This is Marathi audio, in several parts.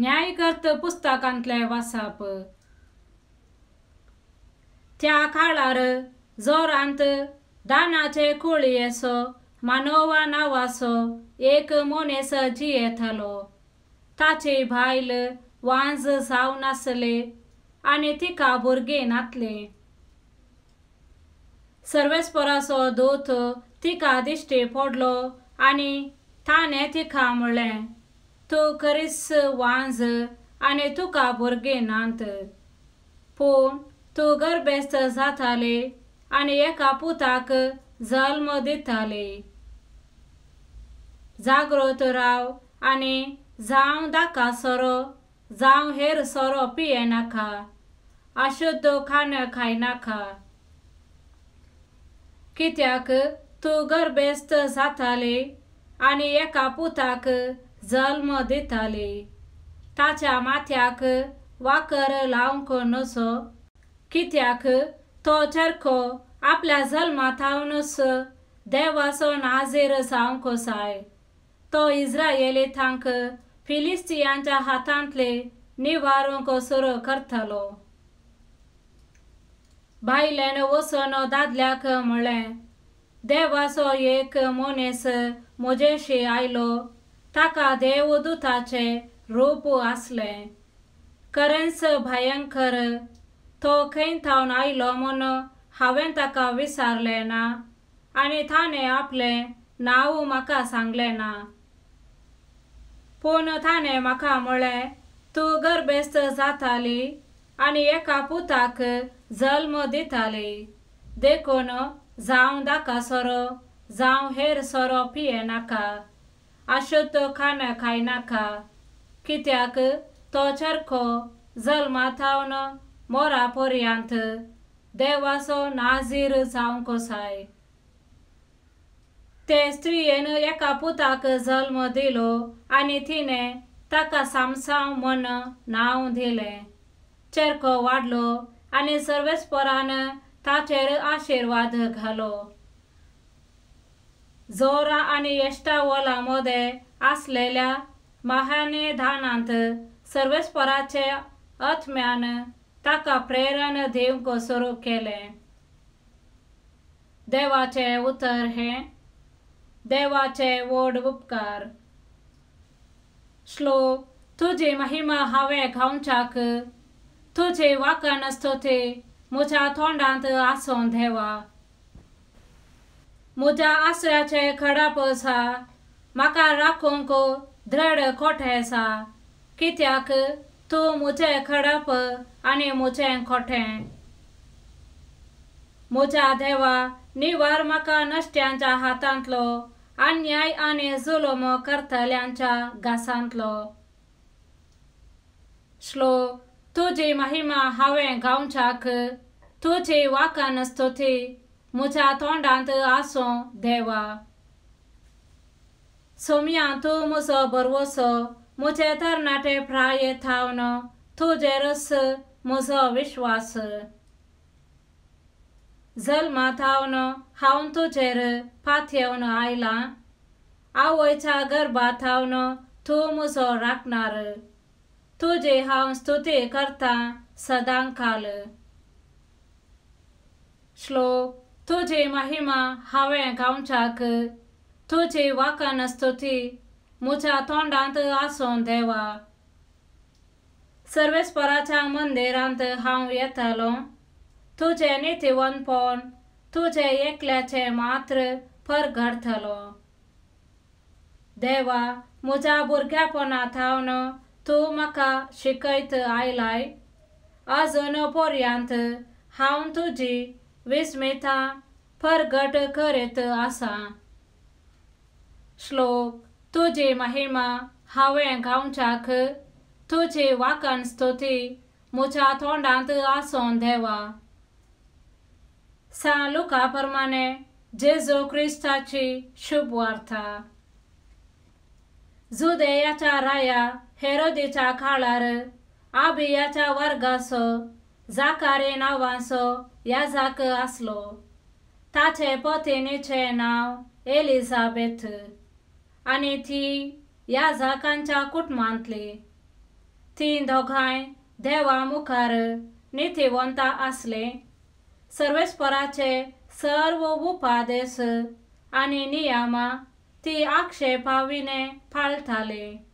न्यायकर्त पुस्तकांतले वाचप त्या काळार जोरांत दानाचे कुळयेसो मानोवा नावासो एक मोनेस जियेतालो ताचे भायल वांज जाव नासले आनी तिका भुरगे नातले. सर्वेस्पराचो दोत तिका दिश्टी पडलो आनी ताणें तिका म्हणलें तूं करीस वांज आनी तुका भुरगे नात। पूण तूं गर्भेस्त जाताले आनी एका पुताक जल्म दिताले जागृत राव आनी जावं दाका सोरो जावं हेर सोरो पिये नाका अशुद्ध खाण खायनाका कित्याक तूं गर्भेस्त जाताले आनी एका पुताक आनी एका जल्म ताच्या माथ्याक वाकर लावंक नसो. कित्याक? तो चरखो आपल्या जल्मा थावनस देवाचो नाजेर जावंक साय. तो इस्रायेली थांक फिलिस्तियांच्या हातांतले निवारूंक सुरू करतलो भायल्यान वचून दादल्याक म्हळें देवाचो एक मनीस म्हजेशी आयलो. ताका देवदूताचे रूप आसलें करेन्स भयंकर तो खंय थावन आयलो म्हूण हांवें ताका विसारलें ना आनी ताणें आपलें नांव म्हाका सांगलें ना पूण ताणें म्हाका म्हळें तूं गर्भेस्त जाताली आनी एका पुताक जल्म दिताली देखून जावं दाका सोरो जावं हेर सोरो पिये नाका अशुद्ध खाण खायनाका कित्याक? तो चरखो जल्मातावन मोरा पर्यंत। देवाचो नाजीर जावंक कोसाय। ते स्त्रियेन एका पुताक जल्म दिलो आनी तिणें ताका सामसांव म्हण नांव दिलें। चेरको वाडलो आनी सर्वेस्परान ताचेर आशिर्वाद घालो। जोरा आनी यष्टावलामध्ये असलेल्या आसलेल्या महाने धानांत सर्वेस्पराचे ताका प्रेरण दिवंक सुरू केलें. देवाचे उतर हें देवाचे व्हड उपकार. श्लोक तुजी महिमा हांवें गावच्याक तुजे वाकण स्तुती म्हज्या तोंडांत आसूं देवा. म्हज्या आसऱ्याचे खडाप आसा म्हाका राखूंक धड खोटे आसा कित्याक? तूं म्हजें खडप आनी म्हजें खोटें म्हज्या देवा निवार म्हाका नश्ट्यांच्या हातांतलो अन्याय आनी जुलम करतल्यांच्या घासांतलो। श्लोक तुजी महिमा हांवें गावच्याक तुजी वाकन स्तुती म्हज्या तोंडांत आसूं देवा सोम्या तूं म्हजो बरवसो म्हजे तरणाटे प्राय थावन तुजेरच म्हजो विश्वास जल्मा थावन हांव तुजेर पाथेवन आयलां आवयच्या गर्भा थावन तूं म्हजो राखणार तुजे हांव स्तुती करता सदां काल श्लोक तुजी महिमा हांवें गावच्याक तुजी वाकण स्तुती म्हज्या तोंडांत आसूं देवा. सर्वेस्पराच्या मंदिरांत हांव येतालो. तुझे नितिवनपण तुझे एकल्याचे मात्र परगडतलो देवा म्हज्या भुरग्यापणा हावन तूं म्हाका शिकयत आयलाय. अजून पर्यांत हांव तुजी विस्मिता परगट करीत आसा श्लोक तुजी महिमा हांवें गावच्याक तुझे वाकण स्तुती म्हज्या तोंडांत आसोन देवा. सालुका प्रमाणे जेजू क्रिस्ताची शुभ वार्ता जुदेयाच्या राया हेरोदीच्या काळार आबियाच्या वर्गासो जाकारे नांवांचो या जाक आसलो ताचे पतिनीचें नांव एलिझाबेथ. आनी ती याजाकांच्या कुटुंबांतली. ती दोघांय देवा मुखार निथिवंता आसले सर्वेस्पराचे सर्व उपादेश आणि नियमा ती आक्षेपाविने पाळताले.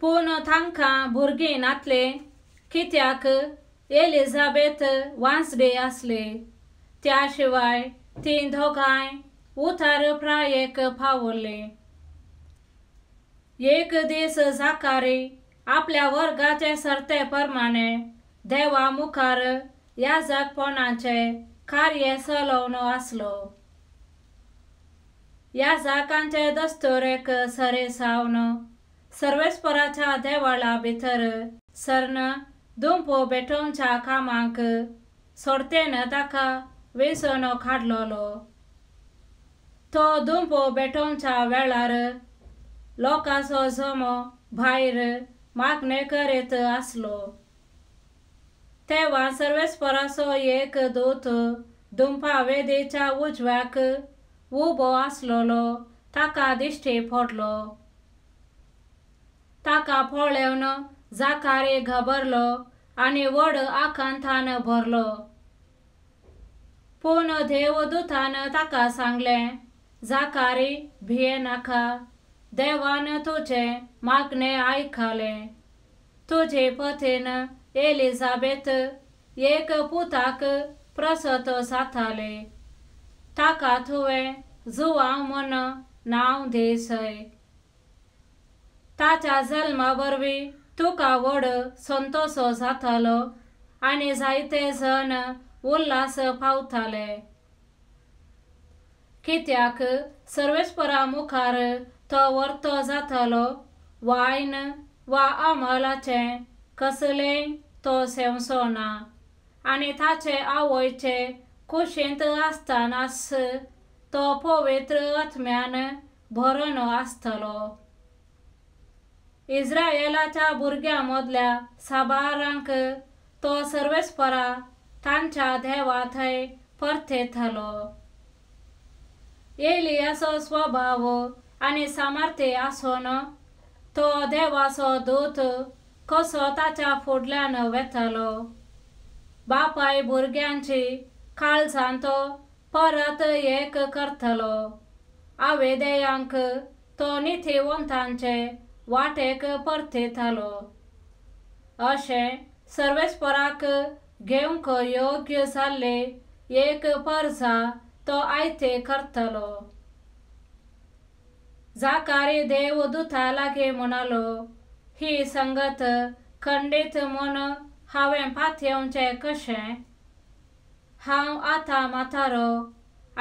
पूण तांकां भुरगीं नातले कित्याक एलिझाबेथ वांसडे आसले त्या शिवाय ती दोगांय उतार प्रायेक पावले एक दीस जाकारी आपल्या वर्गाचे सर्ते प्रमाणे देवा मुखार याजकपणाचे कार्य चलोवन आसलो याजकांचे दस्तोरेक सरे सावन सर्वेस्पराच्या देवाळा भितर सर्ण दुंपो बेटोवच्या कामाक सोडतेन ताका वेसण काडलोलो तो दुंपो बेटोवच्या वेळार लोकांचो जमो भायर मागणे करीत आसलो तेव्हा सर्वेस्पराचो एक दूत दुंपा वेदेच्या उजव्याक उबो आसलोलो ताका दिश्टी पडलो ताका पळोवन जाकारे घाबरलो आनी व्हड आकांतान भरलो. पूण देवदूतान ताका सांगलें जाकारी भिये नाका. देवान तुझे मागणे ऐकाले तुजे पथेन एलिझाबेथ एक पुताक प्रसत साथाले. ताका तुवें जुवा मन नांव देसय. ताच्या जल्मा वरवीं तुका आवड संतोष जातालो आनी जायते जण उल्हास पावताले कित्याक? सर्वेस्परा मुखार तो वर्तो जातालो वायन वा अमलाचे कसलेय तो सेवसो ना आनी ताचे आवयचे कुशींत आसतनास तो पवित्र आत्म्यान भरून आसतलो इस्रायेलाच्या भुरग्यां मदल्या साबारांक तो सर्वेस्परा तांच्या देवा थंय परतेतलो एलियाचो स्वभाव आनी सामर्थ्य आसोन तो देवाचो दूत कसो ताच्या फुडल्यान वेतालो बापाय भुरग्यांची काळजां तो परत एक करतलो आवेदेयांक तो निथिवंतांचे वाटेक परतेतालो अशें सर्वेस्पराक घेवंक योग्य जाल्ले एक परसा तो आयते करतलो जाकारी देवदूता लागे म्हणालो ही संगत खंडीत म्हूण हांवें पातयेवचें कशें? हांव आतां म्हातारो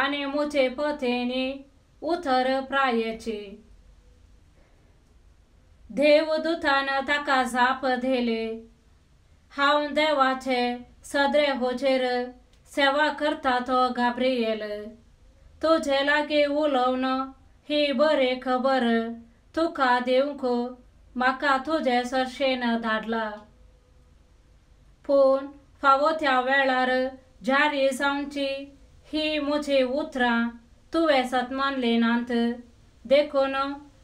आनी म्हजे पतीनी उतर प्रायेची। देवदूतान ताका जाप दिली हांव देवाचे सदरे होचेर सेवा करता तो गाब्रियेल तुजे लागीं उलोवन ही बरे खबर तुका दिवंक म्हाका तुजे सरशेन धाडला. पूण फावो त्या वेळार जारी जावची ही म्हजी उतरां तुवें सतमानली नात देखून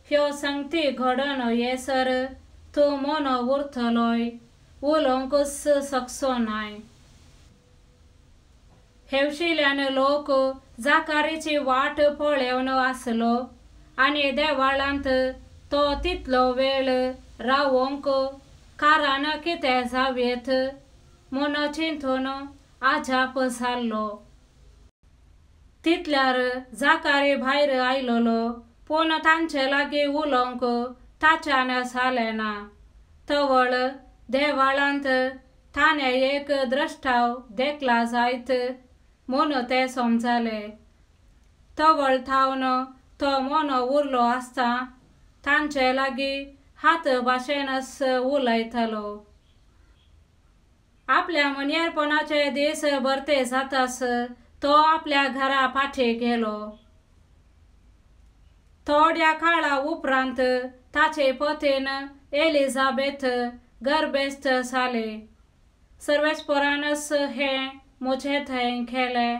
ह्यो संगती घडोवन येसर तूं मन उरतलोय उलोवंकच शकचो नाय. हेवशिल्यान लोक जाकारीची वाट पळेवन आसलो आनी देवाळांत तो तितलो वेळ रावोंक कारण कितें जावेत म्हूण चिंतून आजाप जाल्लो तितल्यार जाकारी भायर आयलोलो पूण तांचे लागीं उलोवंक ताच्यान जालें ना तवळ देवाळांत ताणें एक द्रश्टाव देखला जायत म्हूण तें समजालें तवळ थावन तो मन उरलो आसता तांचे लागीं हात भाशेनच उलयतलो आपल्या मनियारपणाचे दीस भरते जातास तो आपल्या घरा पाठी गेलो थोड्या काळा उपरांत ताचे पतीन एलिझाबेथ गर्भेस्त जाले सर्वेस्परानस हे मुझे थंय केले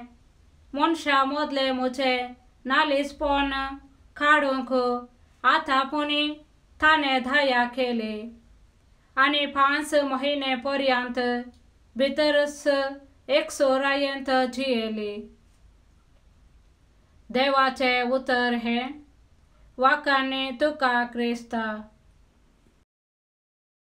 मनशा मदले मुझे नालिसपण काडूंक आतां पुणी ताणें धाया केले. आणि पाच पर्यंत भितरच एक सोरायंत जियेली. देवाचे उतर हे वाकाने तुका क्रेस्ता